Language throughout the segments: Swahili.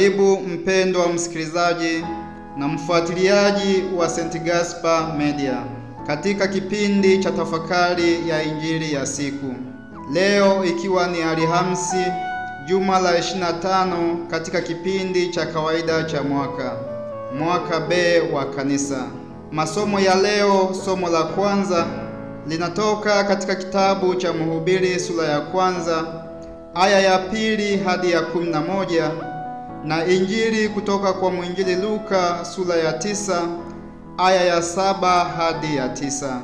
Karibu mpendwa msikilizaji na mfuatiliaji wa St. Gaspar Media katika kipindi cha tafakari ya injili ya siku. Leo ikiwa ni Alhamisi, juma la 25 katika kipindi cha kawaida cha mwaka, mwaka B wa kanisa. Masomo ya leo, somo la kwanza linatoka katika kitabu cha Mhubiri sura ya kwanza aya ya pili hadi ya kumi na moja na Injili kutoka kwa mwinjili Luka sura ya tisa aya ya saba hadi ya tisa.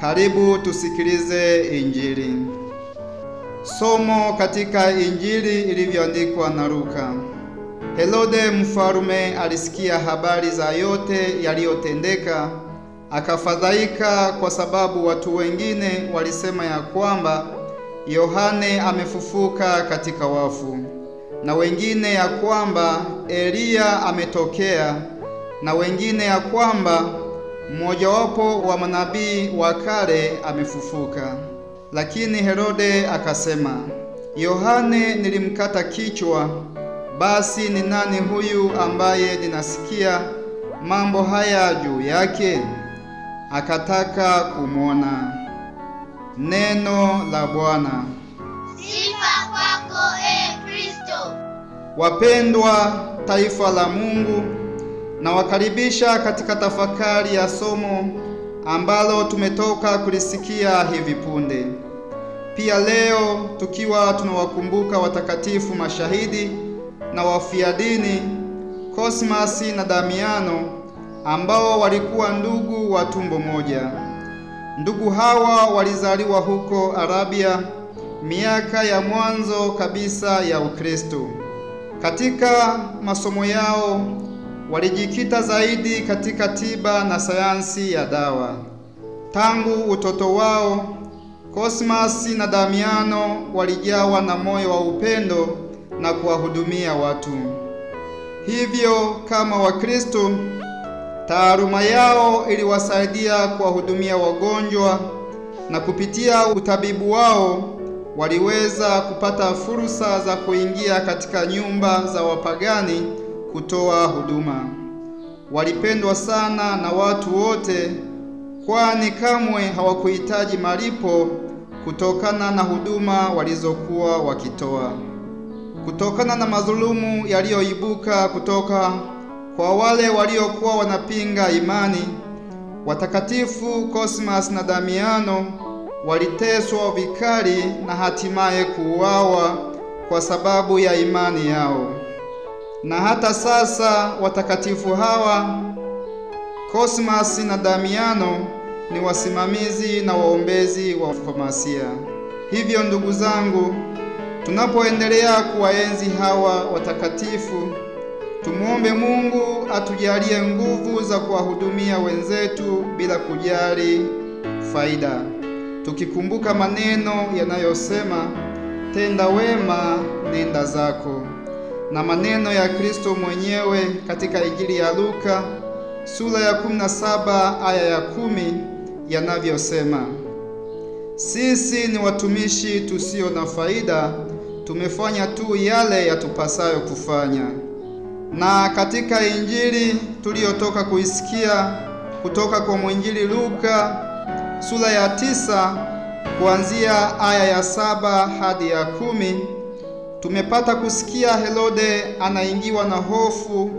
Karibu tusikilize Injili. Somo katika Injili ilivyoandikwa na Luka. Herode mfalume alisikia habari za yote yaliyotendeka, akafadhaika kwa sababu watu wengine walisema ya kwamba Yohane amefufuka katika wafu na wengine ya kwamba Eliya ametokea, na wengine ya kwamba mmojawapo wa manabii wa kale amefufuka. Lakini Herode akasema, Yohane nilimkata kichwa, basi ni nani huyu ambaye ninasikia mambo haya juu yake? Akataka kumwona. Neno la Bwana. Sifa kwako e Kristo. Wapendwa taifa la Mungu, nawakaribisha katika tafakari ya somo ambalo tumetoka kulisikia hivi punde. Pia leo tukiwa tunawakumbuka watakatifu mashahidi na wafia dini Cosmas na Damiano ambao walikuwa ndugu wa tumbo moja. Ndugu hawa walizaliwa huko Arabia miaka ya mwanzo kabisa ya Ukristo. Katika masomo yao walijikita zaidi katika tiba na sayansi ya dawa. Tangu utoto wao, Cosmas na Damiano walijawa na moyo wa upendo na kuwahudumia watu. Hivyo kama Wakristo, taaluma yao iliwasaidia kuwahudumia wagonjwa na kupitia utabibu wao waliweza kupata fursa za kuingia katika nyumba za wapagani kutoa huduma. Walipendwa sana na watu wote, kwani kamwe hawakuhitaji malipo kutokana na huduma walizokuwa wakitoa. Kutokana na madhulumu yaliyoibuka kutoka kwa wale waliokuwa wanapinga imani, watakatifu Cosmas na Damiano waliteswa vikali na hatimaye kuuawa kwa sababu ya imani yao. Na hata sasa watakatifu hawa Cosmas na Damiano ni wasimamizi na waombezi wa famasia. Hivyo ndugu zangu, tunapoendelea kuwaenzi hawa watakatifu, tumuombe Mungu atujalie nguvu za kuwahudumia wenzetu bila kujali faida tukikumbuka maneno yanayosema tenda wema nenda zako, na maneno ya Kristo mwenyewe katika Injili ya Luka sura ya 17 aya ya kumi yanavyosema, sisi ni watumishi tusio na faida, tumefanya tu yale yatupasayo kufanya. Na katika Injili tuliyotoka kuisikia kutoka kwa mwinjili Luka sura ya tisa kuanzia aya ya saba hadi ya kumi tumepata kusikia Herode anaingiwa na hofu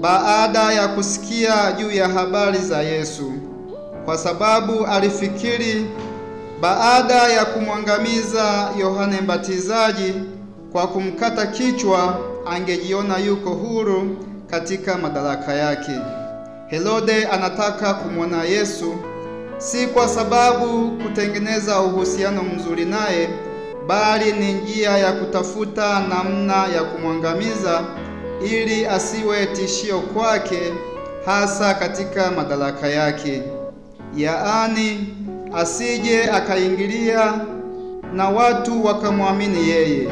baada ya kusikia juu ya habari za Yesu, kwa sababu alifikiri baada ya kumwangamiza Yohane Mbatizaji kwa kumkata kichwa angejiona yuko huru katika madaraka yake. Herode anataka kumwona Yesu si kwa sababu kutengeneza uhusiano mzuri naye, bali ni njia ya kutafuta namna ya kumwangamiza ili asiwe tishio kwake, hasa katika madaraka yake. yaani asije akaingilia na watu wakamwamini yeye.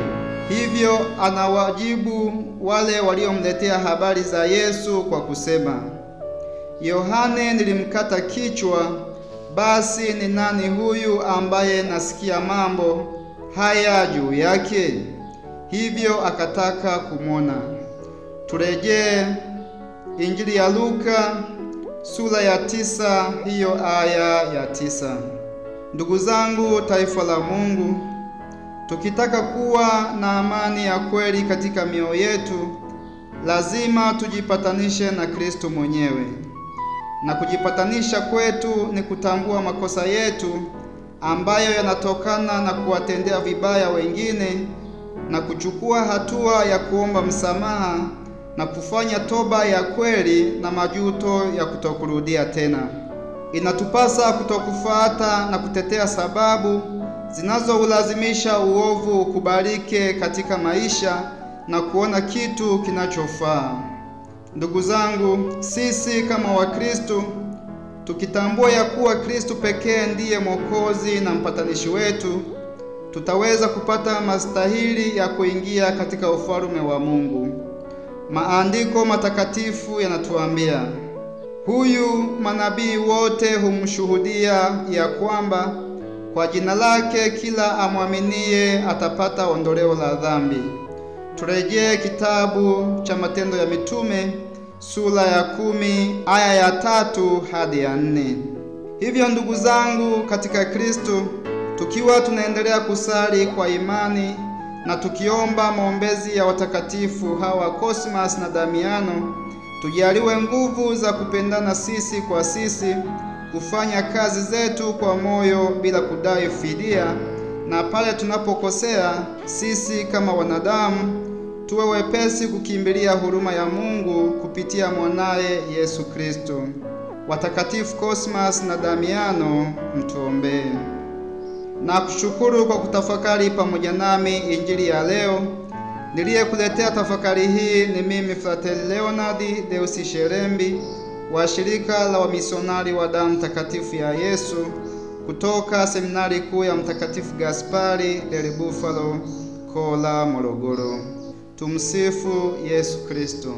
Hivyo anawajibu wale waliomletea habari za Yesu kwa kusema, Yohane nilimkata kichwa, basi ni nani huyu ambaye nasikia mambo haya juu yake? Hivyo akataka kumwona. Turejee Injili ya Luka sura ya tisa, hiyo aya ya tisa. Ndugu zangu, taifa la Mungu, tukitaka kuwa na amani ya kweli katika mioyo yetu, lazima tujipatanishe na Kristo mwenyewe. Na kujipatanisha kwetu ni kutambua makosa yetu ambayo yanatokana na kuwatendea vibaya wengine na kuchukua hatua ya kuomba msamaha na kufanya toba ya kweli na majuto ya kutokurudia tena. Inatupasa kutokufuata na kutetea sababu zinazoulazimisha uovu ukubalike katika maisha na kuona kitu kinachofaa. Ndugu zangu, sisi kama Wakristo tukitambua ya kuwa Kristo pekee ndiye Mwokozi na mpatanishi wetu, tutaweza kupata mastahili ya kuingia katika ufalme wa Mungu. Maandiko matakatifu yanatuambia, huyu manabii wote humshuhudia ya kwamba kwa jina lake kila amwaminie atapata ondoleo la dhambi. Turejee kitabu cha Matendo ya Mitume sura ya kumi aya ya tatu hadi ya nne. Hivyo ndugu zangu katika Kristo, tukiwa tunaendelea kusali kwa imani na tukiomba maombezi ya watakatifu hawa Cosmas na Damiano, tujaliwe nguvu za kupendana sisi kwa sisi, kufanya kazi zetu kwa moyo bila kudai fidia, na pale tunapokosea sisi kama wanadamu tuwe wepesi kukimbilia huruma ya Mungu kupitia mwanaye Yesu Kristo. Watakatifu Cosmas na Damiano, mtuombee. Na kushukuru kwa kutafakari pamoja nami injili ya leo. Niliyekuletea tafakari hii ni mimi Frateli Leonardi Deusi Sherembi wa shirika la wamisionari wa damu takatifu ya Yesu kutoka seminari kuu ya Mtakatifu Gaspari del Bufalo, Kola, Morogoro. Tumsifu Yesu Kristo.